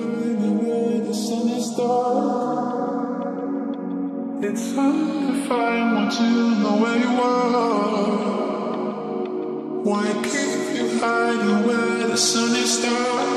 Anywhere the sun is dark, it's hard to find one to know where you are. Why keep you hiding where the sun is dark?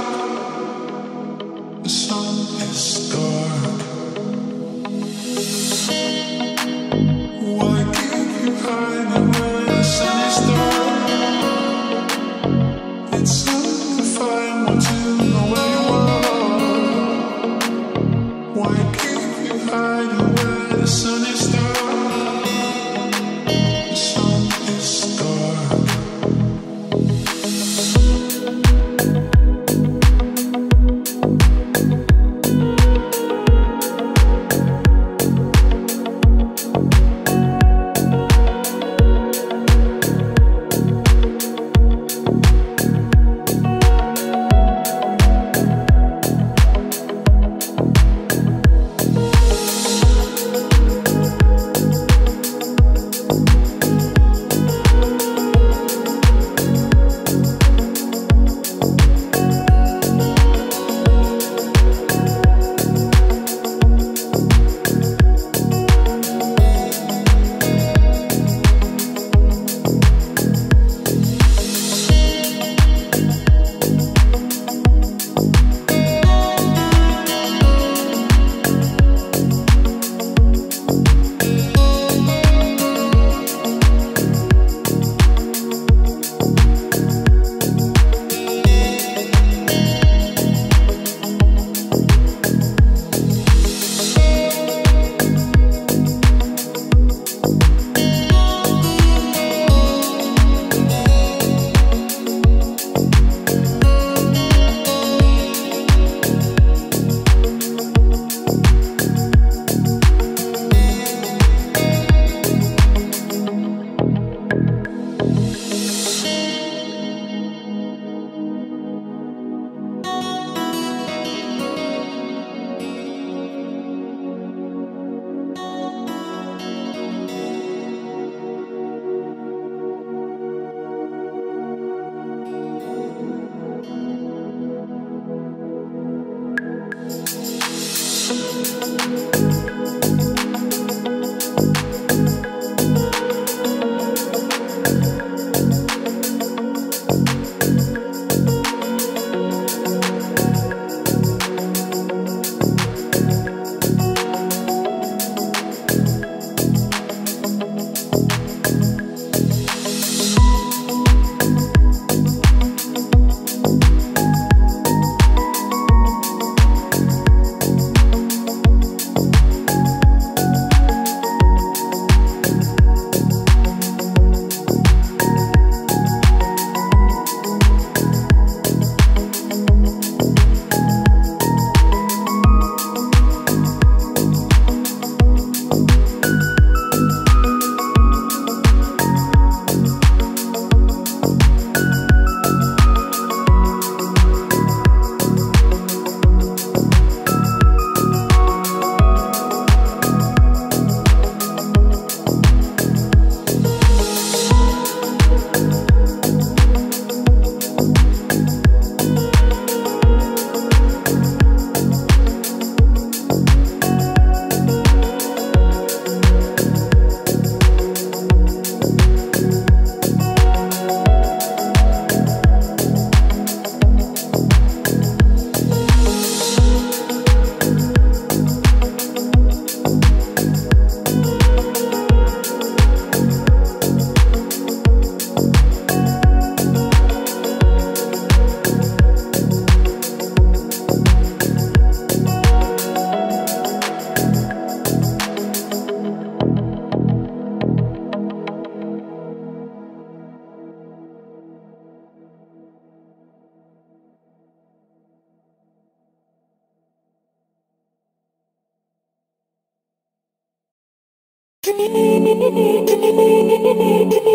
Thank you.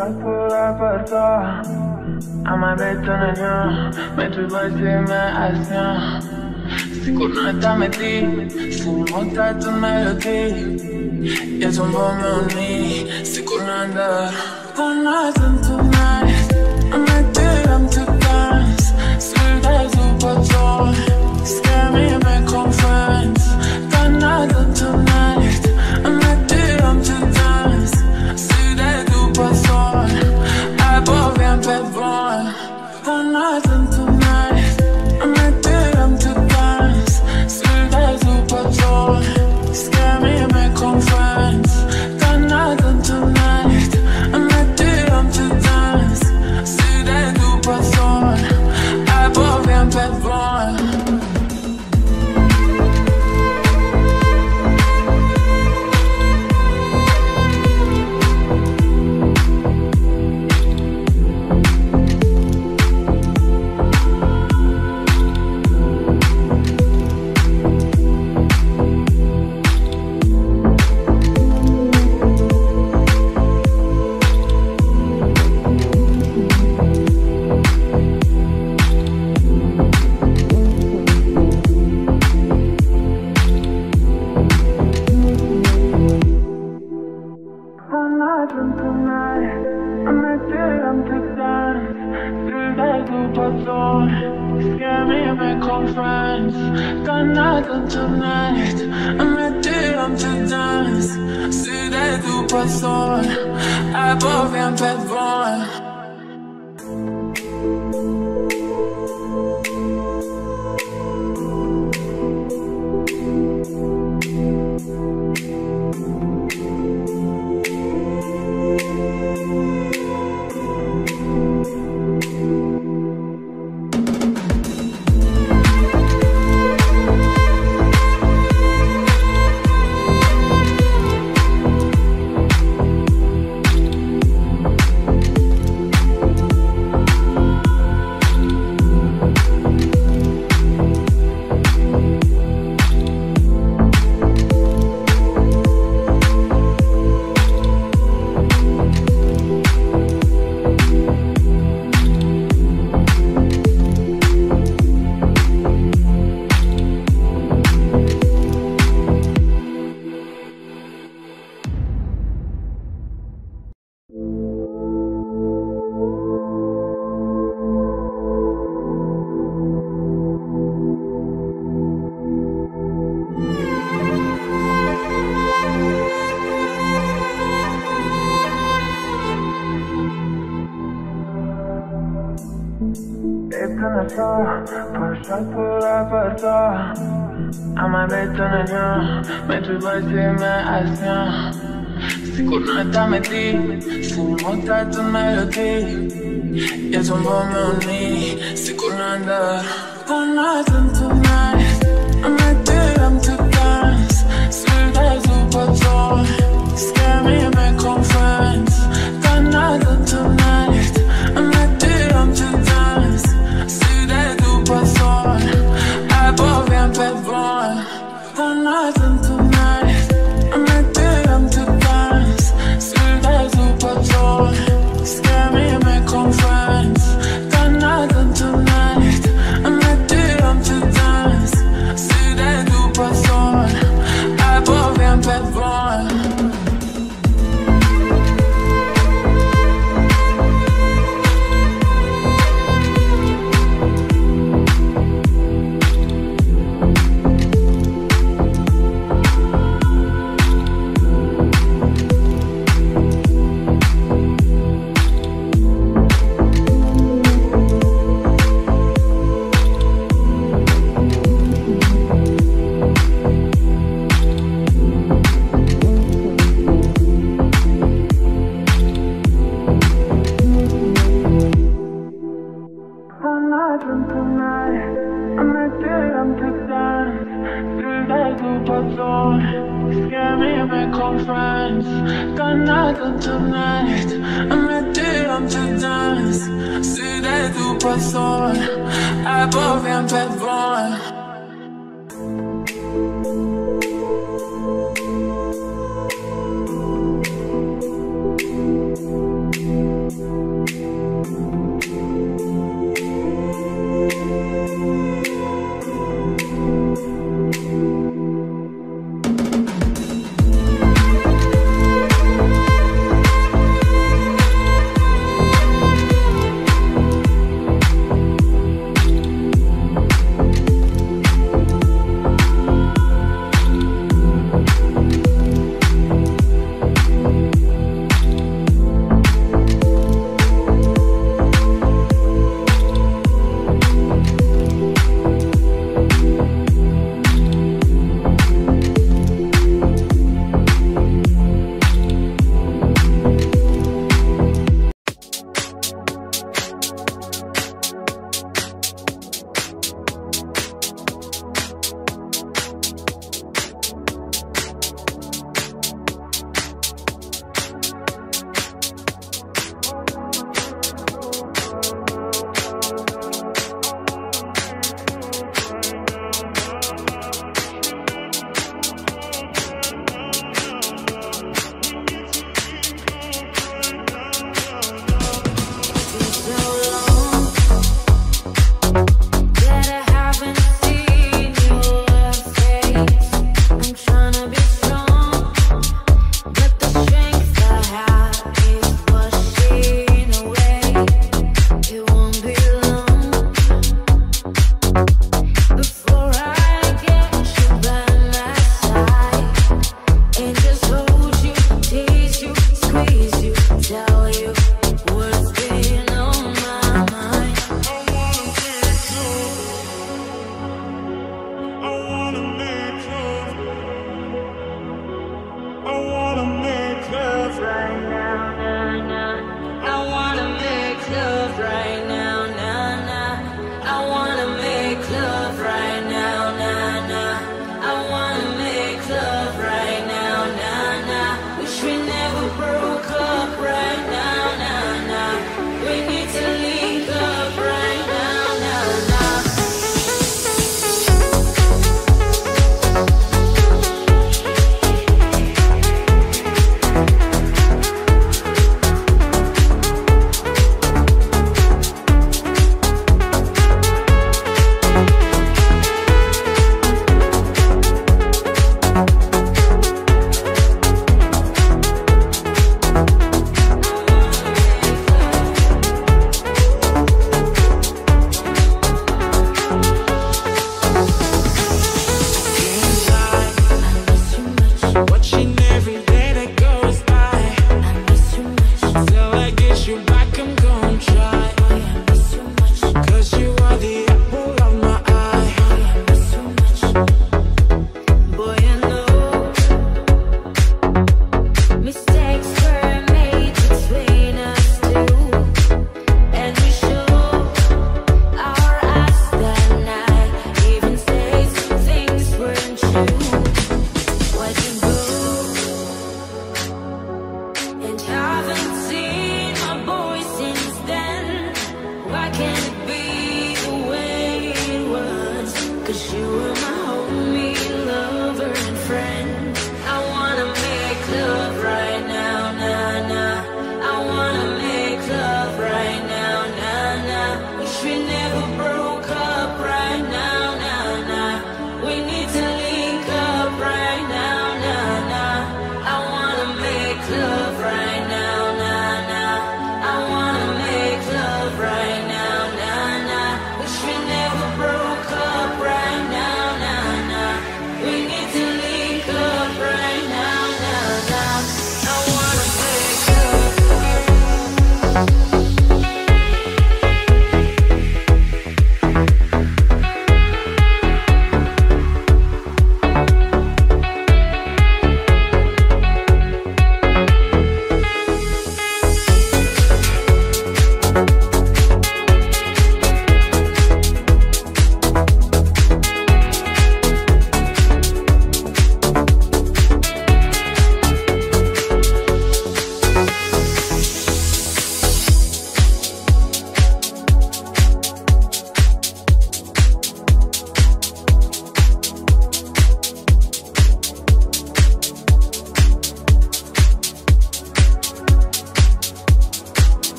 Calcula pas ça À ma bête en avion Mais tu vois c'est ma action. Si qu'on est à midi Si nous monta tu mélodie. Y a ton bon mon nid Si qu'on anda Qu'on a pata Ama betananya Metubasi measya Sikunata meti Sinimota tumeloti Yetumbome uni Sikunanda Kunata